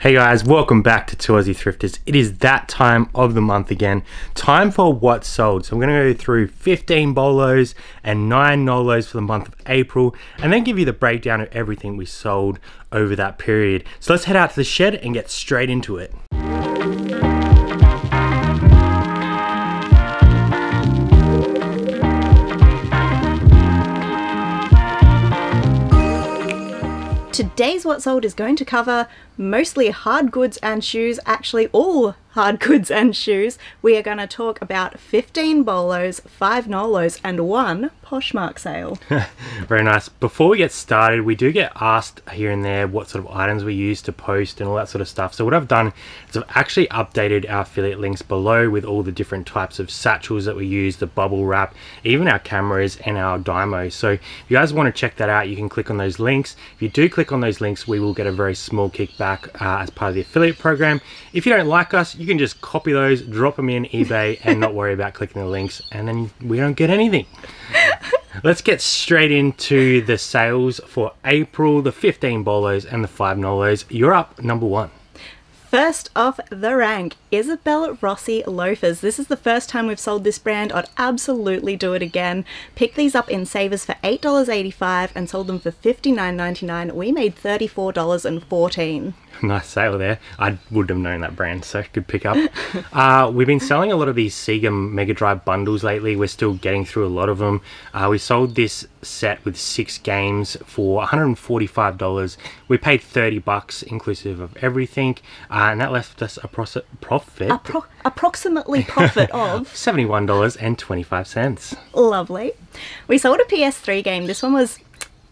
Hey guys, welcome back to Aussie Thrifters. It is that time of the month again. Time for what's sold. So I'm going to go through 15 bolos and 9 nolos for the month of April and then give you the breakdown of everything we sold over that period. So let's head out to the shed and get straight into it. Today's What Sold is going to cover mostly hard goods and shoes, actually all hard goods and shoes. We are going to talk about 15 bolos, 5 nolos, and 1 Poshmark sale. Very nice. Before we get started, we do get asked here and there what sort of items we use to post and all that sort of stuff. So what I've done is I've actually updated our affiliate links below with all the different types of satchels that we use, the bubble wrap, even our cameras and our Dymo. So if you guys want to check that out, you can click on those links. If you do click on those links, we will get a very small kickback uh, as part of the affiliate program. If you don't like us, you can just copy those, drop them in eBay and not worry about clicking the links and then we don't get anything. Let's get straight into the sales for April, the 15 bolos and the 5 nolos. You're up number one. First off the rank, Isabel Rossi loafers. This is the first time we've sold this brand. I'd absolutely do it again. Picked these up in Savers for $8.85 and sold them for $59.99. We made $34.14. nice sale there. I would have known that brand, so good pick up. uh, we've been selling a lot of these Sega Mega Drive bundles lately. We're still getting through a lot of them. Uh, we sold this set with six games for $145. We paid 30 bucks inclusive of everything, uh, Uh, and that left us a profit. Appro approximately profit of $71.25. Lovely. We sold a PS3 game. This one was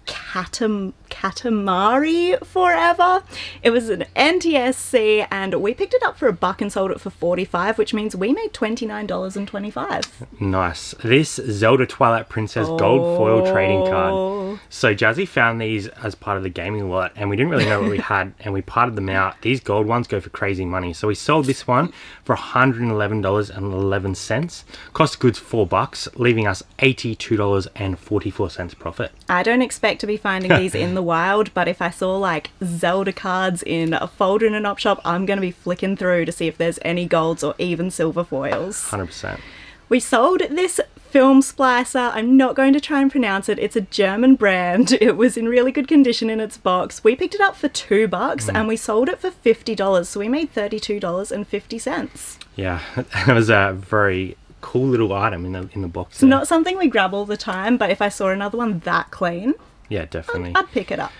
Katam Katamari Forever. It was an NTSC and we picked it up for a buck and sold it for 45 which means we made $29.25. Nice. This Zelda Twilight Princess oh. gold foil trading card. Oh. So Jazzy found these as part of the gaming lot and we didn't really know what we had and we parted them out. These gold ones go for crazy money. So we sold this one for $111.11. Cost goods 4 bucks, leaving us $82.44 profit. I don't expect to be finding these in the wild, but if I saw like Zelda cards in a folder in an op shop, I'm going to be flicking through to see if there's any golds or even silver foils. 100%. We sold this film splicer. I'm not going to try and pronounce it. It's a German brand. It was in really good condition in its box. We picked it up for two bucks mm. and we sold it for $50. So we made $32.50. Yeah, that was a very cool little item in the in the box. It's not something we grab all the time, but if I saw another one that clean, yeah, definitely. I'd, I'd pick it up.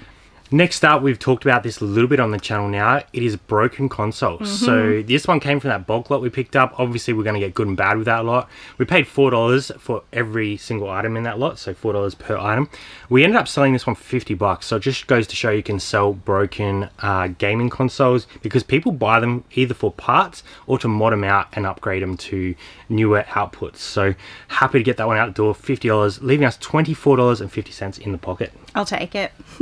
Next up, we've talked about this a little bit on the channel now. It is broken consoles. Mm -hmm. So this one came from that bulk lot we picked up. Obviously, we're going to get good and bad with that lot. We paid $4 for every single item in that lot, so $4 per item. We ended up selling this one for 50 bucks. So it just goes to show you can sell broken uh, gaming consoles because people buy them either for parts or to mod them out and upgrade them to newer outputs. So happy to get that one out the door, $50, leaving us $24.50 in the pocket. I'll take it.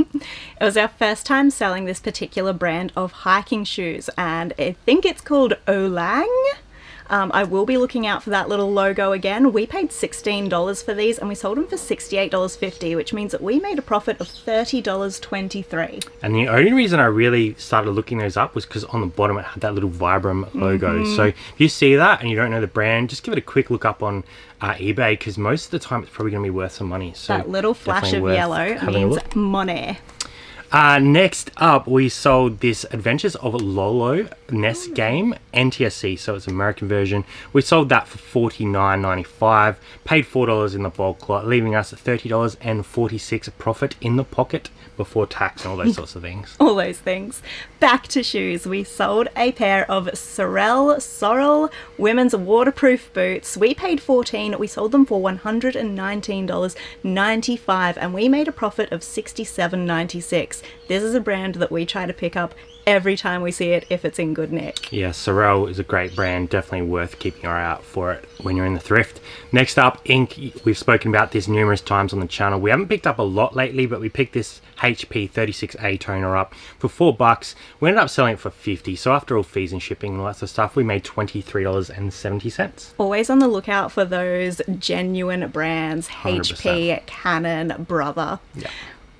it was our first time selling this particular brand of hiking shoes and I think it's called Olang. Um, I will be looking out for that little logo again. We paid $16 for these and we sold them for $68.50, which means that we made a profit of $30.23. And the only reason I really started looking those up was because on the bottom it had that little Vibram logo. Mm -hmm. So if you see that and you don't know the brand, just give it a quick look up on uh, eBay because most of the time it's probably going to be worth some money. So that little flash of yellow means money. Uh, next up, we sold this Adventures of Lolo NES game, NTSC, so it's American version. We sold that for $49.95, paid $4 in the bulk lot, leaving us $30.46 profit in the pocket before tax and all those sorts of things. all those things. Back to shoes. We sold a pair of Sorel Sorel women's waterproof boots. We paid 14. We sold them for $119.95 and we made a profit of $67.96. This is a brand that we try to pick up every time we see it if it's in good nick. Yeah, Sorel is a great brand, definitely worth keeping your eye out for it when you're in the thrift. Next up, Ink. We've spoken about this numerous times on the channel. We haven't picked up a lot lately, but we picked this HP 36A toner up for four bucks. We ended up selling it for 50. So after all fees and shipping and lots of stuff, we made $23.70. Always on the lookout for those genuine brands, 100%. HP, Canon, Brother. Yeah.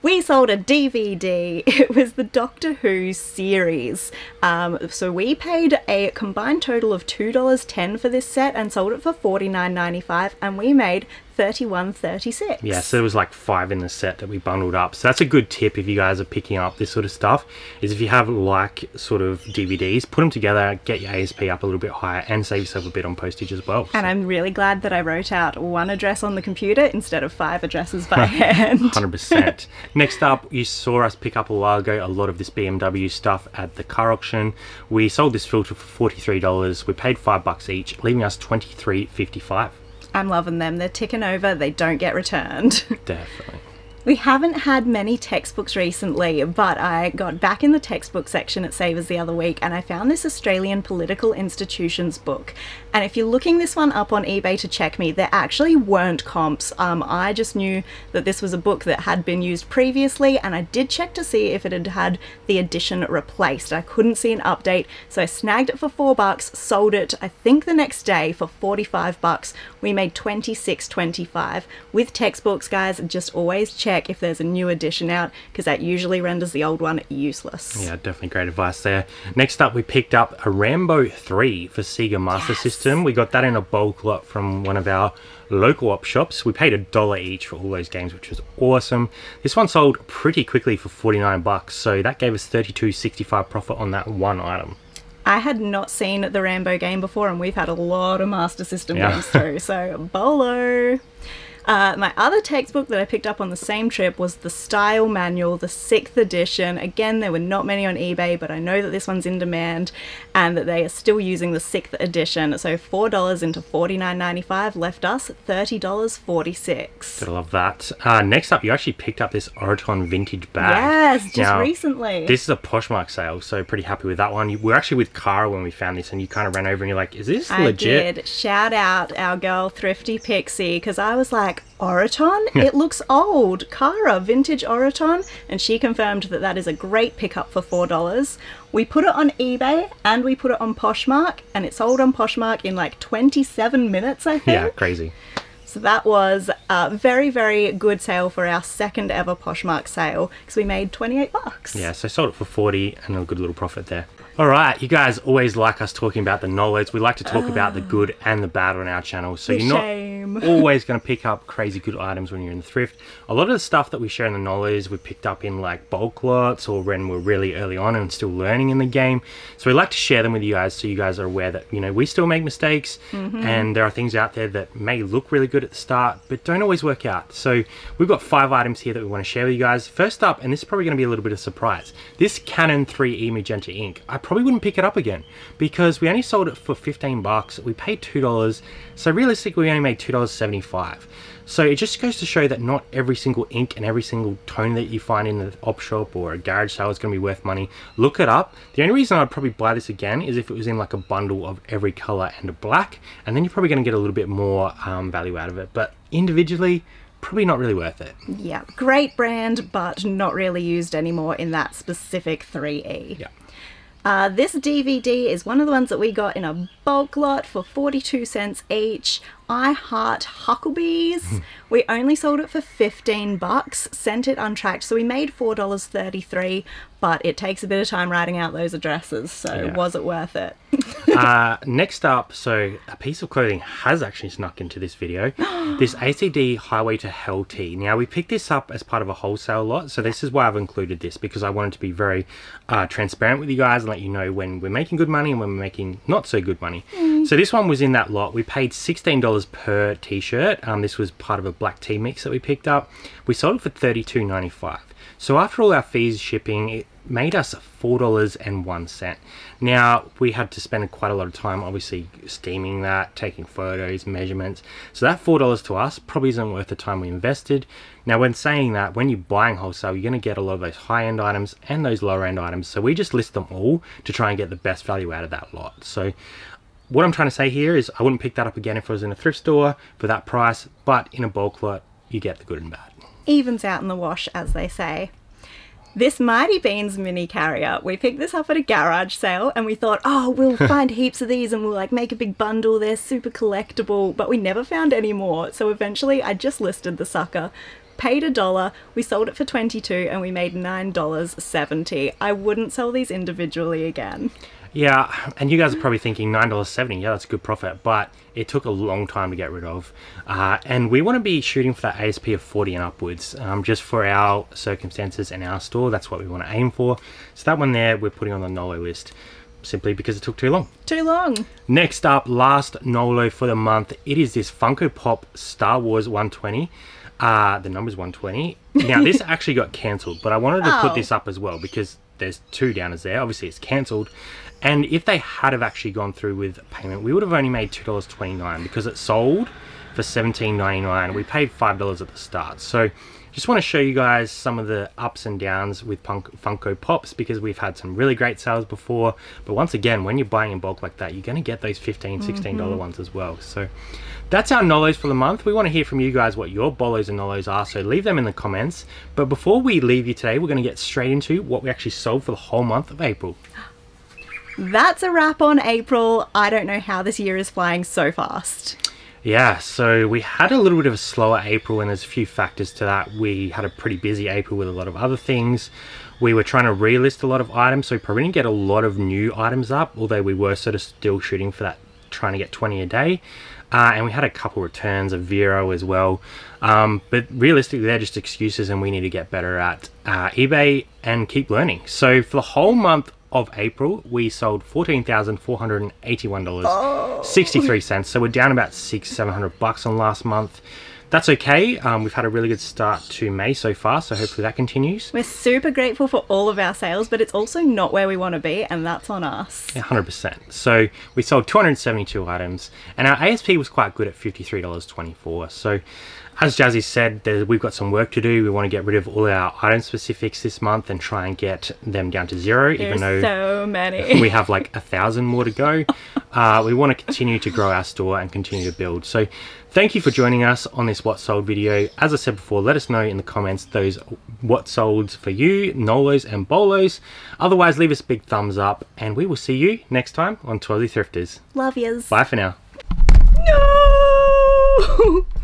We sold a DVD. It was the Doctor Who series. Um, so we paid a combined total of $2.10 for this set and sold it for $49.95 and we made thirty-one thirty-six. Yeah, so there was like five in the set that we bundled up. So that's a good tip if you guys are picking up this sort of stuff. Is if you have like sort of DVDs, put them together, get your ASP up a little bit higher, and save yourself a bit on postage as well. And I'm really glad that I wrote out one address on the computer instead of five addresses by hand. Hundred percent. Next up, you saw us pick up a while ago a lot of this BMW stuff at the car auction. We sold this filter for forty-three dollars. We paid five bucks each, leaving us twenty-three fifty-five. I'm loving them. They're ticking over. They don't get returned. Definitely. We haven't had many textbooks recently, but I got back in the textbook section at Savers the other week and I found this Australian Political Institutions book. And if you're looking this one up on eBay to check me, there actually weren't comps. Um, I just knew that this was a book that had been used previously and I did check to see if it had had the edition replaced. I couldn't see an update, so I snagged it for four bucks, sold it, I think the next day for 45 bucks. We made 26.25. With textbooks, guys, just always check check if there's a new edition out because that usually renders the old one useless. Yeah, definitely great advice there. Next up, we picked up a Rambo 3 for Sega Master yes. System. We got that in a bulk lot from one of our local op shops. We paid a dollar each for all those games, which was awesome. This one sold pretty quickly for 49 bucks, so that gave us 32.65 profit on that one item. I had not seen the Rambo game before, and we've had a lot of Master System yeah. games through, so bolo. Uh, my other textbook that I picked up on the same trip was the Style Manual, the sixth edition. Again, there were not many on eBay, but I know that this one's in demand and that they are still using the sixth edition. So $4 into $49.95 left us $30.46. Gotta love that. Uh, next up, you actually picked up this Oroton vintage bag. Yes, just now, recently. This is a Poshmark sale, so pretty happy with that one. We were actually with Cara when we found this, and you kind of ran over and you're like, is this I legit? did. Shout out our girl Thrifty Pixie, because I was like, like Oroton? it looks old. Cara, vintage Oroton. And she confirmed that that is a great pickup for $4. We put it on eBay and we put it on Poshmark and it sold on Poshmark in like 27 minutes, I think. Yeah, crazy. So that was a very, very good sale for our second ever Poshmark sale because we made 28 bucks. Yeah, so sold it for 40 and a good little profit there. All right, you guys always like us talking about the nolos. We like to talk uh, about the good and the bad on our channel. So you're shame. not always going to pick up crazy good items when you're in the thrift. A lot of the stuff that we share in the nolos we picked up in like bulk lots or when we're really early on and still learning in the game. So we like to share them with you guys so you guys are aware that, you know, we still make mistakes mm-hmm. and there are things out there that may look really good at the start but don't always work out. So we've got five items here that we want to share with you guys. First up, and this is probably going to be a little bit of surprise, this Canon 3E Magenta ink. I probably wouldn't pick it up again because we only sold it for 15 bucks. We paid $2. So realistically, we only made $2.75. So it just goes to show that not every single ink and every single tone that you find in the op shop or a garage sale is going to be worth money. Look it up. The only reason I'd probably buy this again is if it was in like a bundle of every color and a black, and then you're probably going to get a little bit more um, value out of it. But individually, probably not really worth it. Yeah, great brand, but not really used anymore in that specific 3E. Yeah. Uh, this DVD is one of the ones that we got in a bulk lot for 42 cents each. I heart Huckabees. we only sold it for 15 bucks, sent it untracked, so we made $4.33, but it takes a bit of time writing out those addresses, so yeah. was it worth it? uh, next up, so a piece of clothing has actually snuck into this video. this AC/DC Highway to Hell tee. Now, we picked this up as part of a wholesale lot, so this is why I've included this, because I wanted to be very uh, transparent with you guys and let you know when we're making good money and when we're making not so good money. Mm. So this one was in that lot. We paid $16 per t-shirt. Um, this was part of a black tee mix that we picked up. We sold it for $32.95. So after all our fees shipping, it made us $4.01. Now, we had to spend quite a lot of time obviously steaming that, taking photos, measurements. So that $4 to us probably isn't worth the time we invested. Now, when saying that, when you're buying wholesale, you're going to get a lot of those high-end items and those lower-end items. So we just list them all to try and get the best value out of that lot. So what I'm trying to say here is I wouldn't pick that up again if it was in a thrift store for that price, but in a bulk lot, you get the good and bad. Evens out in the wash, as they say. This Mighty Beans mini carrier, we picked this up at a garage sale and we thought, oh, we'll find heaps of these and we'll like make a big bundle. They're super collectible, but we never found any more. So eventually I just listed the sucker paid a dollar, we sold it for 22 and we made $9.70. I wouldn't sell these individually again. Yeah, and you guys are probably thinking $9.70, yeah, that's a good profit, but it took a long time to get rid of. Uh, and we want to be shooting for that ASP of 40 and upwards, um, just for our circumstances and our store. That's what we want to aim for. So that one there, we're putting on the NOLO list simply because it took too long. Too long. Next up, last NOLO for the month, it is this Funko Pop Star Wars 120. Uh, the number's 120. Now, this actually got cancelled, but I wanted to Oh. put this up as well because there's two downers there. Obviously, it's cancelled. And if they had have actually gone through with payment, we would have only made $2.29 because it sold for $17.99. We paid $5 at the start. So just want to show you guys some of the ups and downs with Punk- Funko Pops because we've had some really great sales before. But once again, when you're buying in bulk like that, you're going to get those $15, $16 mm-hmm. dollars ones as well. So that's our Nolos for the month. We want to hear from you guys what your Bolos and Nolos are, so leave them in the comments. But before we leave you today, we're going to get straight into what we actually sold for the whole month of April. That's a wrap on April. I don't know how this year is flying so fast. Yeah, so we had a little bit of a slower April, and there's a few factors to that. We had a pretty busy April with a lot of other things. We were trying to relist a lot of items, so we probably didn't get a lot of new items up, although we were sort of still shooting for that, trying to get 20 a day. Uh, and we had a couple returns of Vero as well. Um, but realistically, they're just excuses, and we need to get better at uh, eBay and keep learning. So for the whole month of April, we sold fourteen thousand four hundred and eighty-one dollars sixty-three cents. So we're down about six, seven hundred bucks on last month. That's okay. Um, we've had a really good start to May so far, so hopefully that continues. We're super grateful for all of our sales, but it's also not where we want to be, and that's on us. Yeah, 100%. So we sold 272 items, and our ASP was quite good at $53.24. So, as Jazzy said, we've got some work to do. We want to get rid of all our item specifics this month and try and get them down to zero, There's even though so many. we have like a thousand more to go. Uh, we want to continue to grow our store and continue to build. So, thank you for joining us on this what sold video. As I said before, let us know in the comments those what solds for you, Nolos and Bolos. Otherwise, leave us a big thumbs up, and we will see you next time on Twirly Thrifters. Love yous. Bye for now. No!